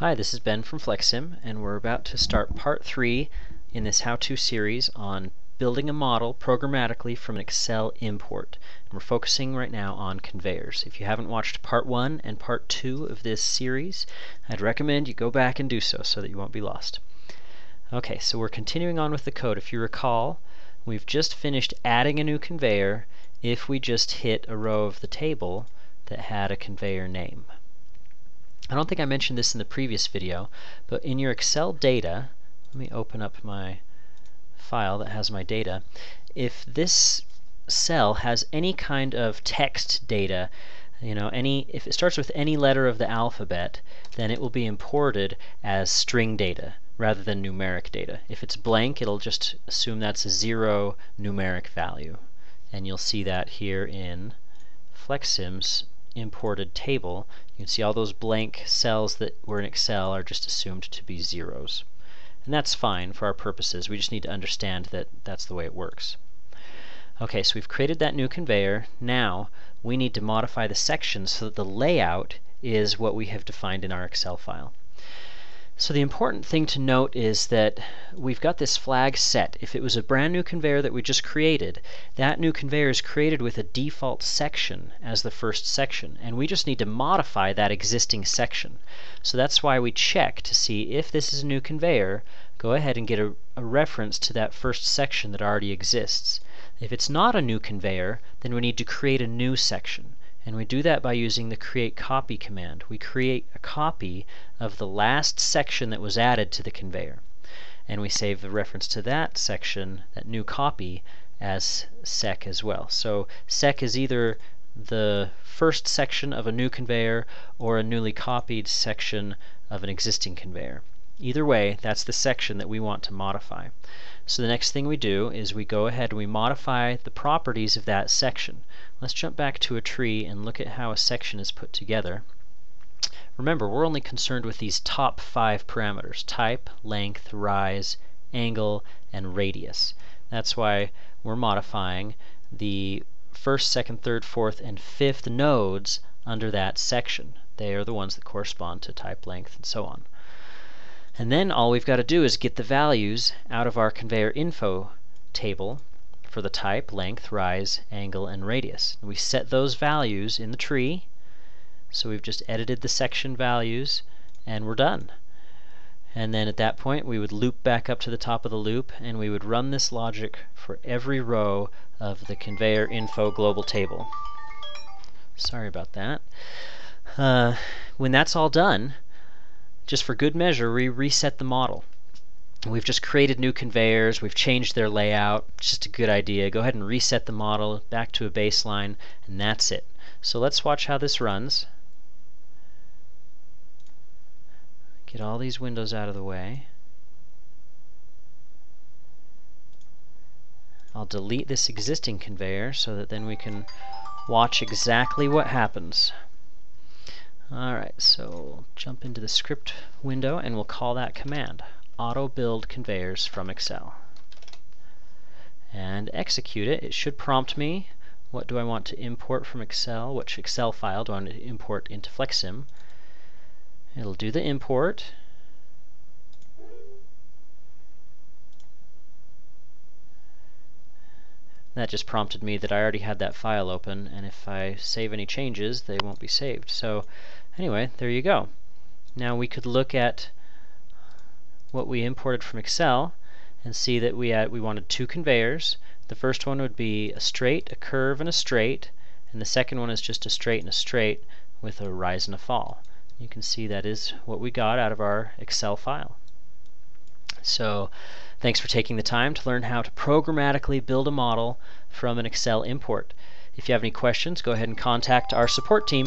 Hi, this is Ben from FlexSim, and we're about to start part three in this how-to series on building a model programmatically from an Excel import. And we're focusing right now on conveyors. If you haven't watched part one and part two of this series, I'd recommend you go back and do so so that you won't be lost. Okay, so we're continuing on with the code. If you recall, we've just finished adding a new conveyor if we just hit a row of the table that had a conveyor name. I don't think I mentioned this in the previous video, but in your Excel data, let me open up my file that has my data. If this cell has any kind of text data, you know, any if it starts with any letter of the alphabet, then it will be imported as string data rather than numeric data. If it's blank, it'll just assume that's a zero numeric value. And you'll see that here in FlexSim's imported table, you can see all those blank cells that were in Excel are just assumed to be zeros. And that's fine for our purposes. We just need to understand that that's the way it works. Okay, so we've created that new conveyor. Now we need to modify the sections so that the layout is what we have defined in our Excel file. So the important thing to note is that we've got this flag set. If it was a brand new conveyor that we just created, that new conveyor is created with a default section as the first section, and we just need to modify that existing section. So that's why we check to see if this is a new conveyor, go ahead and get a, a reference to that first section that already exists. If it's not a new conveyor, then we need to create a new section. And we do that by using the create copy command. We create a copy of the last section that was added to the conveyor. And we save the reference to that section, that new copy, as sec as well. So sec is either the first section of a new conveyor or a newly copied section of an existing conveyor. Either way, that's the section that we want to modify. So the next thing we do is we go ahead and we modify the properties of that section. Let's jump back to a tree and look at how a section is put together. Remember, we're only concerned with these top five parameters, type, length, rise, angle, and radius. That's why we're modifying the first, second, third, fourth, and fifth nodes under that section. They are the ones that correspond to type, length, and so on. And then all we've got to do is get the values out of our conveyor info table for the type, length, rise, angle, and radius. We set those values in the tree. So we've just edited the section values and we're done. And then at that point we would loop back up to the top of the loop and we would run this logic for every row of the conveyor info global table. Sorry about that. Uh, when that's all done, just for good measure, we reset the model. We've just created new conveyors, we've changed their layout, just a good idea. Go ahead and reset the model back to a baseline, and that's it. So let's watch how this runs. Get all these windows out of the way. I'll delete this existing conveyor so that then we can watch exactly what happens. Alright, so jump into the script window and we'll call that command auto build conveyors from Excel and execute it. It should prompt me what do I want to import from Excel, which Excel file do I want to import into FlexSim. It'll do the import. That just prompted me that I already had that file open and if I save any changes they won't be saved. So anyway, there you go. Now we could look at what we imported from Excel and see that we had we wanted two conveyors. The first one would be a straight, a curve, and a straight, and the second one is just a straight and a straight with a rise and a fall. You can see that is what we got out of our Excel file. So thanks for taking the time to learn how to programmatically build a model from an Excel import. If you have any questions, go ahead and contact our support team.